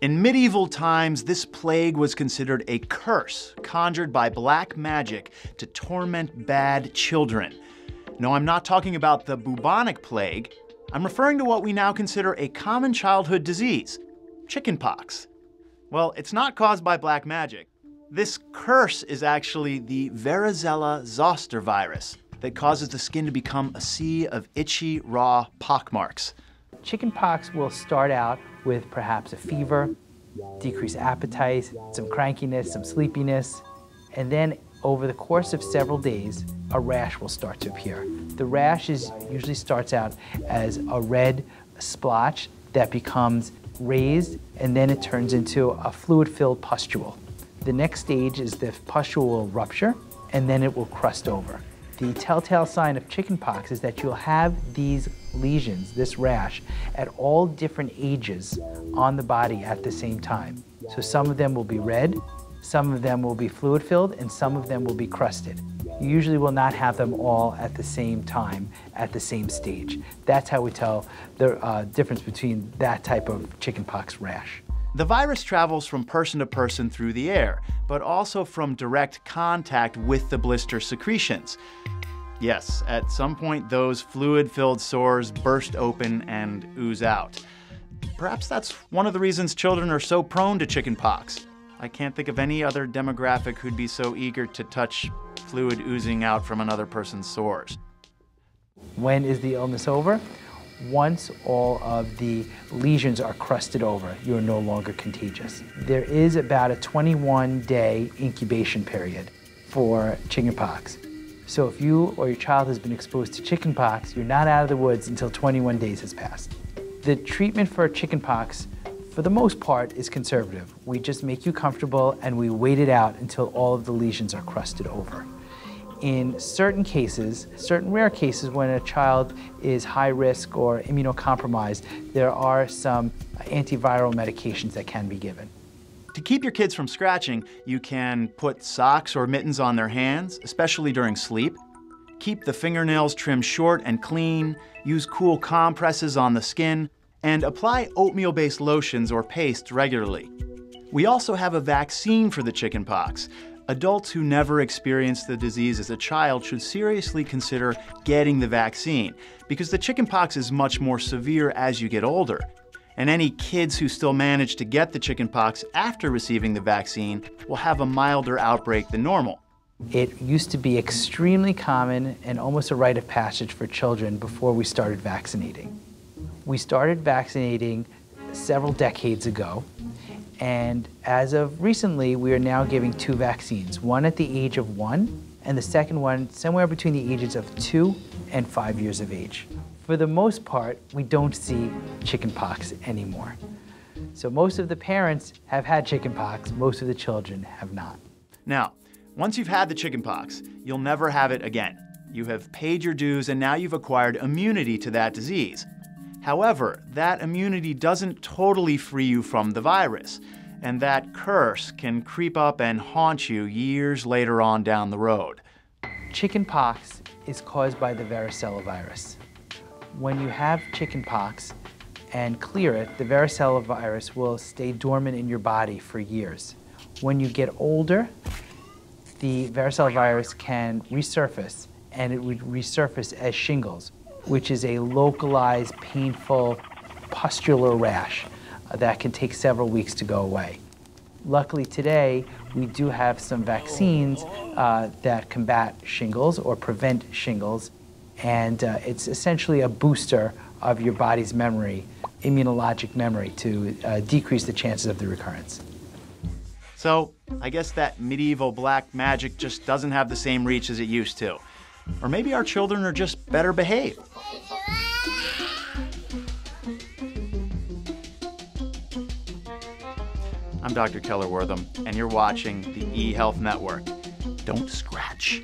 In medieval times, this plague was considered a curse conjured by black magic to torment bad children. No, I'm not talking about the bubonic plague. I'm referring to what we now consider a common childhood disease chickenpox. Well, it's not caused by black magic. This curse is actually the varicella zoster virus that causes the skin to become a sea of itchy, raw pockmarks. Chickenpox will start out with perhaps a fever, decreased appetite, some crankiness, some sleepiness, and then over the course of several days, a rash will start to appear. The rash is, usually starts out as a red splotch that becomes raised and then it turns into a fluid-filled pustule. The next stage is the pustule will rupture and then it will crust over. The telltale sign of chickenpox is that you'll have these lesions, this rash, at all different ages on the body at the same time. So some of them will be red, some of them will be fluid filled, and some of them will be crusted. You usually will not have them all at the same time, at the same stage. That's how we tell the uh, difference between that type of chickenpox rash. The virus travels from person to person through the air, but also from direct contact with the blister secretions. Yes, at some point those fluid-filled sores burst open and ooze out. Perhaps that's one of the reasons children are so prone to chickenpox. I can't think of any other demographic who'd be so eager to touch fluid oozing out from another person's sores. When is the illness over? Once all of the lesions are crusted over, you are no longer contagious. There is about a 21 day incubation period for chickenpox. So if you or your child has been exposed to chickenpox, you're not out of the woods until 21 days has passed. The treatment for chickenpox, for the most part, is conservative. We just make you comfortable and we wait it out until all of the lesions are crusted over in certain cases, certain rare cases when a child is high risk or immunocompromised, there are some antiviral medications that can be given. To keep your kids from scratching, you can put socks or mittens on their hands, especially during sleep. Keep the fingernails trimmed short and clean, use cool compresses on the skin, and apply oatmeal-based lotions or pastes regularly. We also have a vaccine for the chickenpox, Adults who never experienced the disease as a child should seriously consider getting the vaccine because the chickenpox is much more severe as you get older. And any kids who still manage to get the chickenpox after receiving the vaccine will have a milder outbreak than normal. It used to be extremely common and almost a rite of passage for children before we started vaccinating. We started vaccinating several decades ago and as of recently, we are now giving two vaccines, one at the age of one, and the second one somewhere between the ages of two and five years of age. For the most part, we don't see chickenpox anymore. So most of the parents have had chickenpox, most of the children have not. Now, once you've had the chickenpox, you'll never have it again. You have paid your dues and now you've acquired immunity to that disease. However, that immunity doesn't totally free you from the virus, and that curse can creep up and haunt you years later on down the road. Chickenpox is caused by the varicella virus. When you have chickenpox and clear it, the varicella virus will stay dormant in your body for years. When you get older, the varicella virus can resurface, and it would resurface as shingles, which is a localized, painful pustular rash uh, that can take several weeks to go away. Luckily today, we do have some vaccines uh, that combat shingles or prevent shingles, and uh, it's essentially a booster of your body's memory, immunologic memory, to uh, decrease the chances of the recurrence. So, I guess that medieval black magic just doesn't have the same reach as it used to. Or maybe our children are just better behaved. I'm Dr. Keller Wortham, and you're watching the eHealth Network. Don't scratch.